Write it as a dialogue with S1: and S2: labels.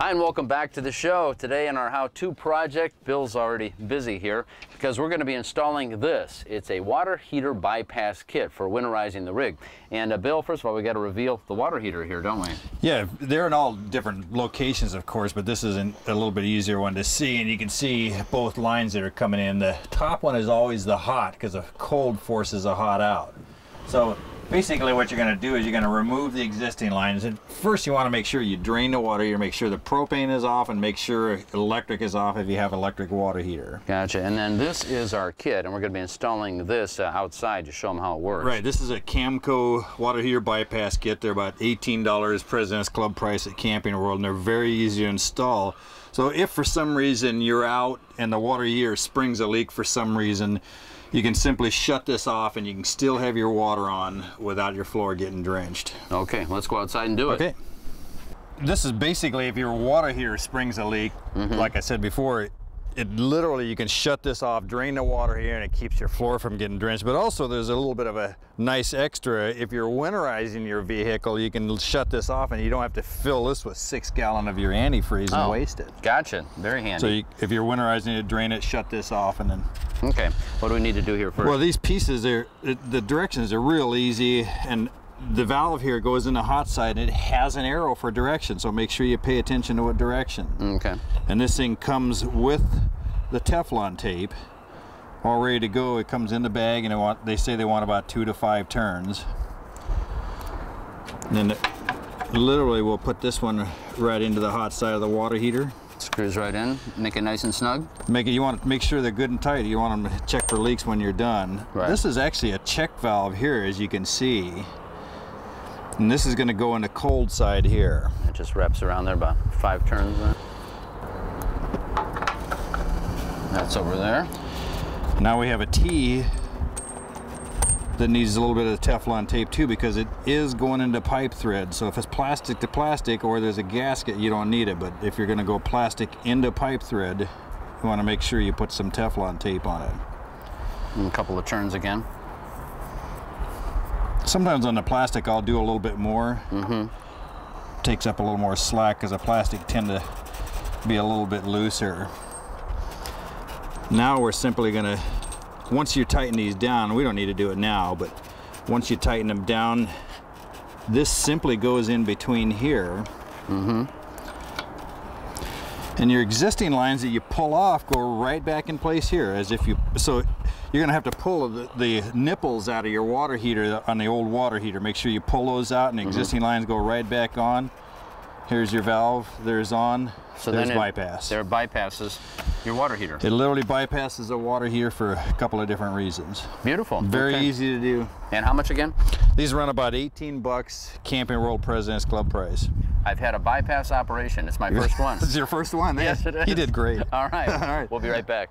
S1: Hi, and welcome back to the show. Today in our how-to project, Bill's already busy here because we're going to be installing this. It's a water heater bypass kit for winterizing the rig. And uh, Bill, first of all, we got to reveal the water heater here, don't we?
S2: Yeah, they're in all different locations, of course, but this is an, a little bit easier one to see, and you can see both lines that are coming in. The top one is always the hot because the cold forces the hot out. So basically what you're going to do is you're going to remove the existing lines. And first you want to make sure you drain the water you make sure the propane is off and make sure electric is off if you have electric water heater
S1: gotcha and then this is our kit and we're going to be installing this uh, outside to show them how it works.
S2: Right this is a camco water heater bypass kit. They're about $18 president's club price at camping world and they're very easy to install. So if for some reason you're out and the water heater springs a leak for some reason you can simply shut this off and you can still have your water on without your floor getting drenched.
S1: Okay, let's go outside and do it.
S2: Okay. This is basically if your water heater springs a leak, mm -hmm. like I said before, it literally, you can shut this off, drain the water here, and it keeps your floor from getting drenched. But also there's a little bit of a nice extra. If you're winterizing your vehicle, you can shut this off and you don't have to fill this with six gallon of your antifreeze and
S1: oh,
S2: waste it.
S1: Gotcha, very handy.
S2: So you, if you're winterizing it, drain it, shut this off, and then.
S1: Okay, what do we need to do here first?
S2: Well, these pieces, are the directions are real easy, and the valve here goes in the hot side and it has an arrow for direction so make sure you pay attention to what direction.
S1: Okay.
S2: And this thing comes with the Teflon tape all ready to go. It comes in the bag and they want they say they want about two to five turns. And then it, literally we'll put this one right into the hot side of the water heater
S1: screws right in make it nice and snug
S2: make it you want to make sure they're good and tight you want them to check for leaks when you're done right. this is actually a check valve here as you can see and this is going to go in the cold side here.
S1: It just wraps around there about five turns. There. That's over there.
S2: Now we have a T that needs a little bit of Teflon tape too because it is going into pipe thread. So if it's plastic to plastic or there's a gasket, you don't need it. But if you're going to go plastic into pipe thread, you want to make sure you put some Teflon tape on it.
S1: And a couple of turns again.
S2: Sometimes on the plastic I'll do a little bit more.
S1: Mm -hmm.
S2: Takes up a little more slack because the plastic tend to be a little bit looser. Now we're simply gonna, once you tighten these down, we don't need to do it now, but once you tighten them down, this simply goes in between here.
S1: Mm -hmm.
S2: And your existing lines that you pull off go right back in place here, as if you, so you're gonna have to pull the, the, nipples out of your water heater on the old water heater. Make sure you pull those out and the mm -hmm. existing lines go right back on. Here's your valve, there's on, so there's then it, bypass.
S1: There bypasses your water heater.
S2: It literally bypasses the water heater for a couple of different reasons.
S1: Beautiful.
S2: Very
S1: okay.
S2: easy to do.
S1: And how much again?
S2: These run about 18 bucks, Camping World President's Club price.
S1: I've had a bypass operation. It's my first one.
S2: this is your first one?
S1: Yes, it is.
S2: You did great.
S1: All right. All right. We'll be right back.